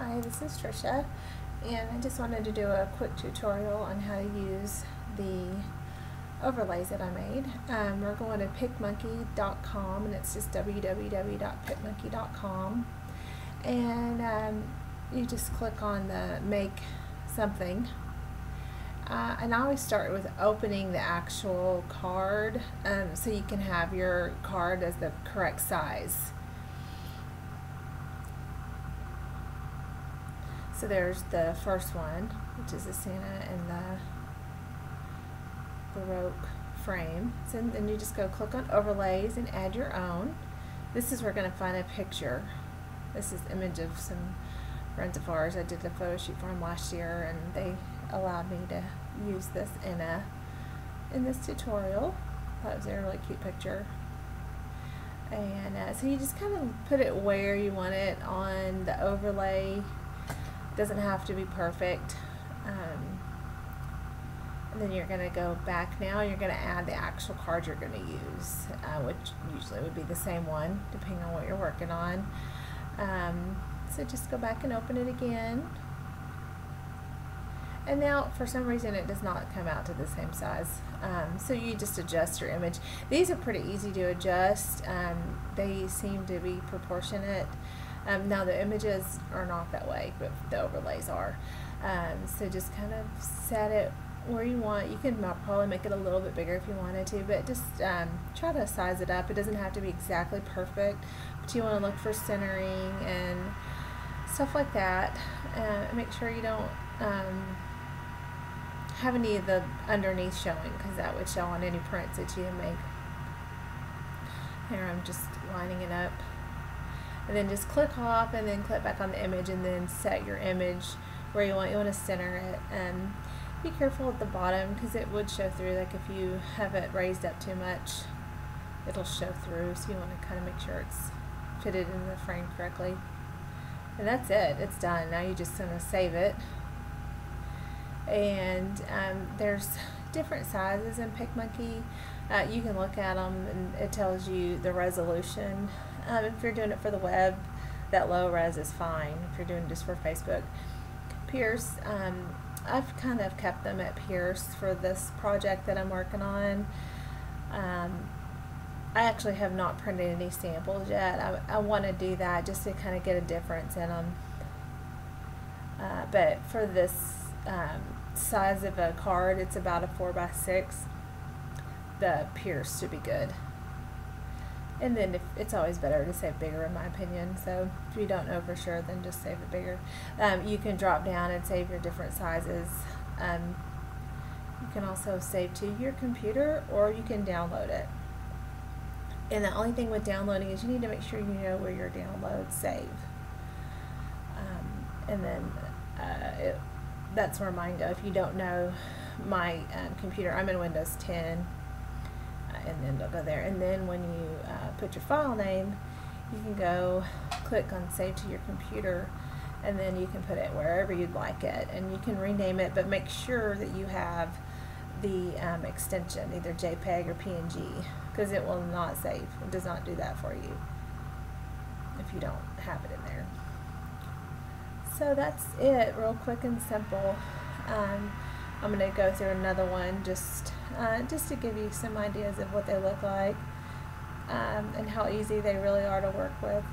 Hi, this is Tricia, and I just wanted to do a quick tutorial on how to use the overlays that I made. Um, we're going to picmonkey.com, and it's just www.picmonkey.com, and um, you just click on the make something. Uh, and I always start with opening the actual card um, so you can have your card as the correct size. So there's the first one, which is the Santa and the Baroque frame. So then you just go click on overlays and add your own. This is where we're going to find a picture. This is image of some friends of ours. I did a photo shoot for them last year and they allowed me to use this in a in this tutorial. That was a really cute picture. And uh, so you just kind of put it where you want it on the overlay doesn't have to be perfect. Um, and then you're going to go back now, you're going to add the actual card you're going to use, uh, which usually would be the same one, depending on what you're working on. Um, so just go back and open it again. And now, for some reason, it does not come out to the same size. Um, so you just adjust your image. These are pretty easy to adjust. Um, they seem to be proportionate. Um, now the images are not that way, but the overlays are. Um, so just kind of set it where you want. You can probably make it a little bit bigger if you wanted to, but just um, try to size it up. It doesn't have to be exactly perfect, but you want to look for centering and stuff like that. Uh, make sure you don't um, have any of the underneath showing because that would show on any prints that you make. Here I'm just lining it up and then just click off and then click back on the image and then set your image where you want. You want to center it and be careful at the bottom because it would show through. Like if you have it raised up too much it'll show through. So you want to kind of make sure it's fitted in the frame correctly. And that's it. It's done. Now you're just going to save it. And um, there's different sizes in PicMonkey uh, you can look at them and it tells you the resolution um, if you're doing it for the web, that low res is fine. If you're doing just for Facebook. Pierce, um, I've kind of kept them at Pierce for this project that I'm working on. Um, I actually have not printed any samples yet. I, I want to do that just to kind of get a difference in them. Uh, but for this um, size of a card, it's about a 4 by 6 The Pierce should be good. And then if, it's always better to save bigger in my opinion. So if you don't know for sure, then just save it bigger. Um, you can drop down and save your different sizes. Um, you can also save to your computer or you can download it. And the only thing with downloading is you need to make sure you know where your downloads save. Um, and then uh, it, that's where mine go. If you don't know my um, computer, I'm in Windows 10 and then they'll go there. And then when you uh, put your file name, you can go click on save to your computer and then you can put it wherever you'd like it. And you can rename it but make sure that you have the um, extension either JPEG or PNG because it will not save it does not do that for you if you don't have it in there. So that's it real quick and simple. Um, I'm going to go through another one just uh, just to give you some ideas of what they look like um, and how easy they really are to work with.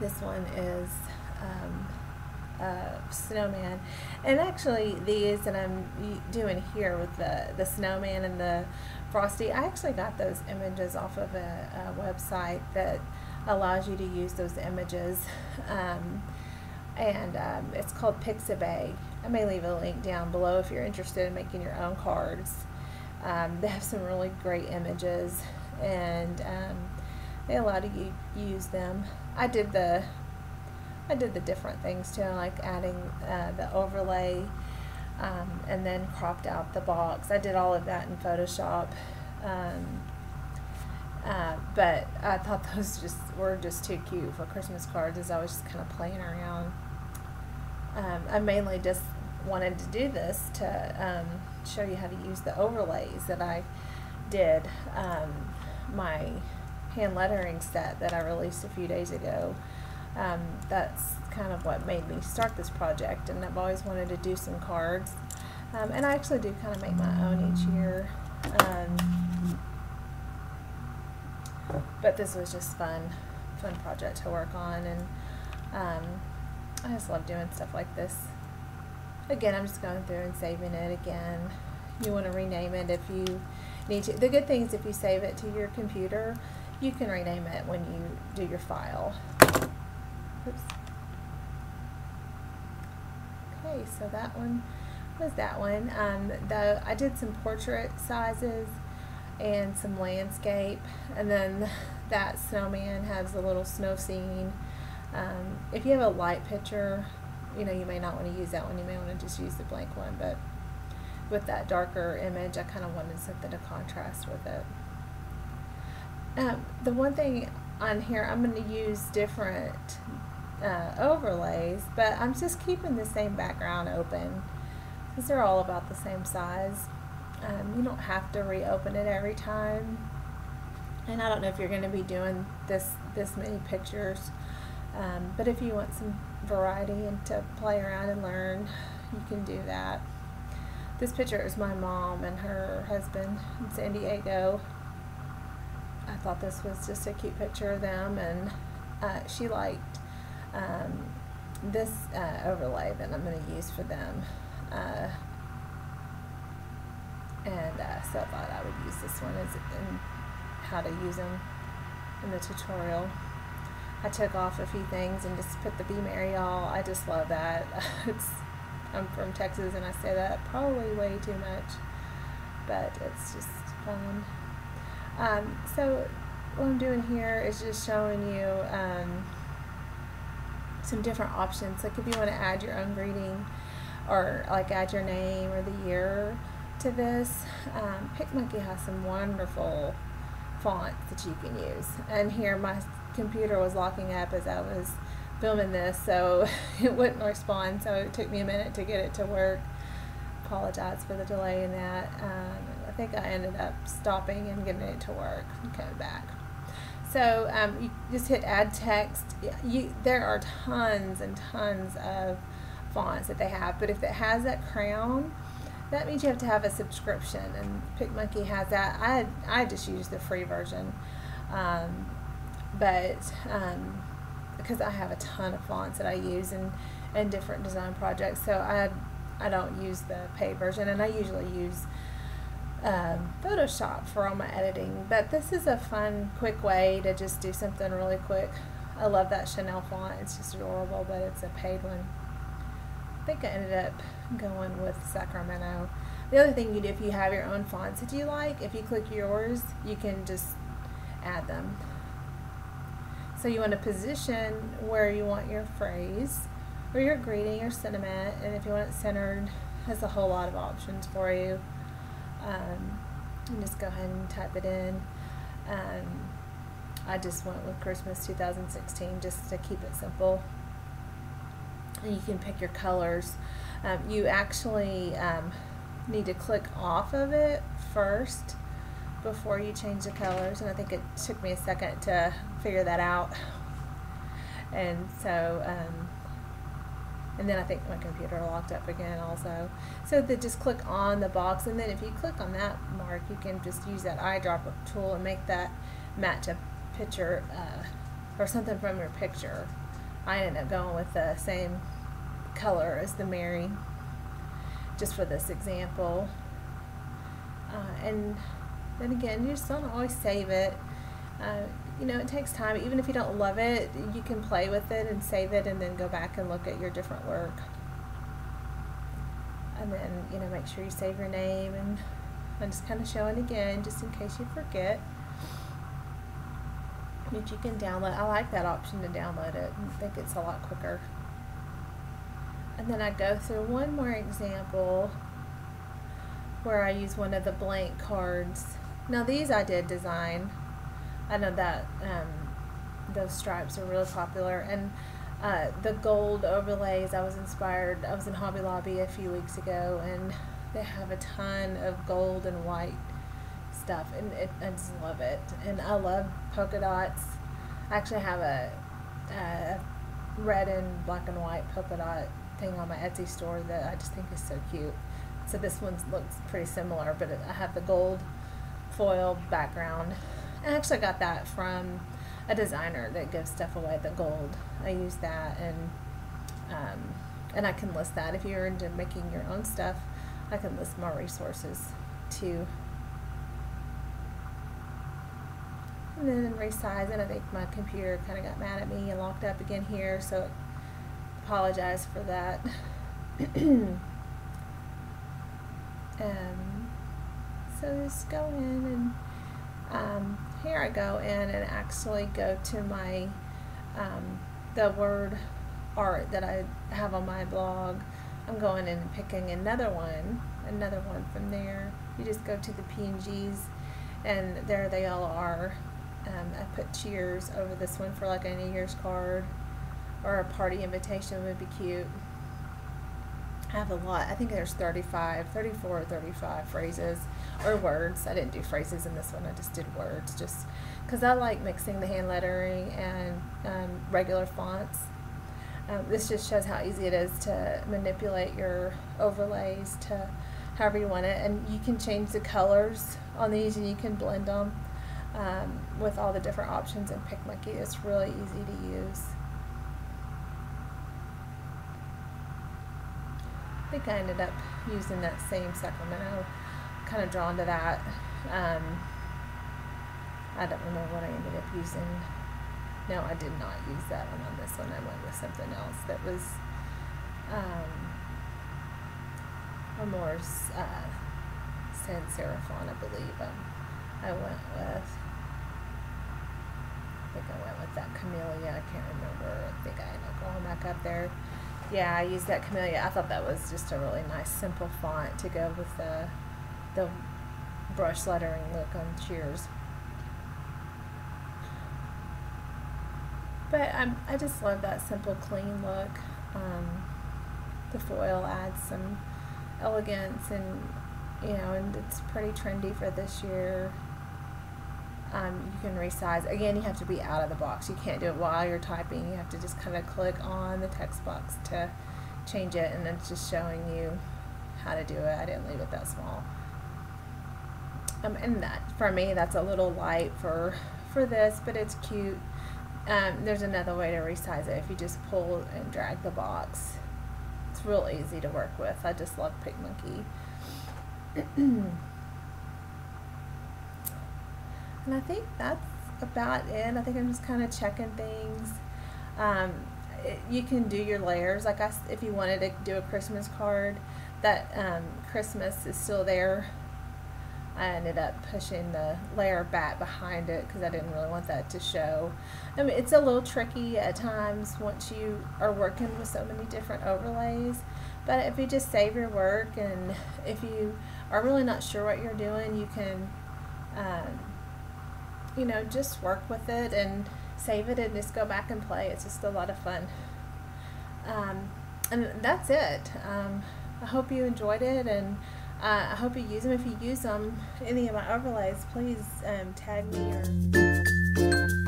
This one is um, snowman and actually these that I'm doing here with the, the snowman and the frosty I actually got those images off of a, a website that allows you to use those images. Um, and um, it's called Pixabay. I may leave a link down below if you're interested in making your own cards. Um, they have some really great images and um, they allow you to use them. I did the I did the different things too, like adding uh, the overlay um, and then cropped out the box. I did all of that in Photoshop. Um, uh, but I thought those just were just too cute for Christmas cards as I was just kind of playing around. Um, I mainly just wanted to do this to um, show you how to use the overlays that I did. Um, my hand lettering set that I released a few days ago. Um, that's kind of what made me start this project, and I've always wanted to do some cards. Um, and I actually do kind of make my own each year. But this was just fun, fun project to work on, and um, I just love doing stuff like this. Again, I'm just going through and saving it again. You want to rename it if you need to. The good thing is if you save it to your computer, you can rename it when you do your file. Oops. Okay, so that one was that one. Um, I did some portrait sizes and some landscape, and then that snowman has a little snow scene. Um, if you have a light picture, you know, you may not want to use that one. You may want to just use the blank one, but with that darker image, I kind of wanted something to contrast with it. Um, the one thing on here, I'm going to use different uh, overlays, but I'm just keeping the same background open because they're all about the same size. Um, you don't have to reopen it every time. And I don't know if you're going to be doing this this many pictures, um, but if you want some variety and to play around and learn, you can do that. This picture is my mom and her husband in San Diego. I thought this was just a cute picture of them, and uh, she liked um, this uh, overlay that I'm going to use for them. Uh, and uh, so I thought I would use this one as in how to use them in the tutorial. I took off a few things and just put the Be Merry Y'all. I just love that. it's I'm from Texas and I say that probably way too much, but it's just fun. Um, so what I'm doing here is just showing you um, some different options. Like if you want to add your own greeting or like add your name or the year to this, um, PicMonkey has some wonderful fonts that you can use. And here my computer was locking up as I was filming this, so it wouldn't respond. So it took me a minute to get it to work. Apologize for the delay in that. Um, I think I ended up stopping and getting it to work and coming back. So um, you just hit add text. You, there are tons and tons of fonts that they have, but if it has that crown, that means you have to have a subscription, and PicMonkey has that. I I just use the free version, um, but um, because I have a ton of fonts that I use in, in different design projects. So I, I don't use the paid version, and I usually use um, Photoshop for all my editing. But this is a fun, quick way to just do something really quick. I love that Chanel font. It's just adorable, but it's a paid one. I think I ended up going with Sacramento. The other thing you do if you have your own fonts that you like, if you click yours, you can just add them. So you want to position where you want your phrase or your greeting or sentiment, and if you want it centered, has a whole lot of options for you. Um, and just go ahead and type it in. Um, I just went with Christmas 2016 just to keep it simple. And you can pick your colors. Um, you actually um, need to click off of it first before you change the colors and I think it took me a second to figure that out. And so um, and then I think my computer locked up again also. So just click on the box and then if you click on that mark you can just use that eyedropper tool and make that match a picture uh, or something from your picture. I ended up going with the same color as the Merry just for this example uh, and then again, you just don't always save it. Uh, you know, it takes time. Even if you don't love it, you can play with it and save it and then go back and look at your different work. And then, you know, make sure you save your name and I'm just kind of showing again just in case you forget. That you can download. I like that option to download it. I think it's a lot quicker. And then I go through one more example where I use one of the blank cards now these I did design. I know that um, those stripes are really popular and uh, the gold overlays I was inspired I was in Hobby Lobby a few weeks ago and they have a ton of gold and white stuff, and it, I just love it. And I love polka dots. I actually have a, a red and black and white polka dot thing on my Etsy store that I just think is so cute. So this one looks pretty similar, but I have the gold foil background. I actually got that from a designer that gives stuff away, the gold. I use that and um, and I can list that if you're into making your own stuff. I can list more resources too. And then resize it. I think my computer kind of got mad at me and locked up again here, so apologize for that. um, so just go in and um, here I go in and actually go to my um, the word art that I have on my blog. I'm going in and picking another one, another one from there. You just go to the PNGs and there they all are. Um, I put cheers over this one for like a New Year's card or a party invitation would be cute. I have a lot. I think there's 35, 34 or 35 phrases or words. I didn't do phrases in this one. I just did words just because I like mixing the hand lettering and um, regular fonts. Um, this just shows how easy it is to manipulate your overlays to however you want it. And you can change the colors on these and you can blend them um, with all the different options in PicMonkey. It's really easy to use. Think I ended up using that same Sacramento, kind of drawn to that. Um, I don't remember what I ended up using. No, I did not use that one on this one. I went with something else that was um, a more uh, sans serif font, I believe. Um, I went with. I think I went with that camellia. I can't remember. I think I ended up going back up there. Yeah, I used that camellia. I thought that was just a really nice, simple font to go with the the brush lettering look on Cheers. But I'm, I just love that simple, clean look. Um, the foil adds some elegance and, you know, and it's pretty trendy for this year. Um, you can resize. Again, you have to be out of the box. You can't do it while you're typing. You have to just kind of click on the text box to change it, and it's just showing you how to do it. I didn't leave it that small. Um, and that, for me, that's a little light for, for this, but it's cute. Um, there's another way to resize it if you just pull and drag the box. It's real easy to work with. I just love PicMonkey. And I think that's about it. I think I'm just kind of checking things. Um, you can do your layers. Like I, if you wanted to do a Christmas card, that um, Christmas is still there. I ended up pushing the layer back behind it because I didn't really want that to show. I mean, it's a little tricky at times once you are working with so many different overlays. But if you just save your work and if you are really not sure what you're doing, you can um, you know, just work with it and save it and just go back and play. It's just a lot of fun. Um, and that's it. Um, I hope you enjoyed it and uh, I hope you use them. If you use them, any of my overlays, please um, tag me or.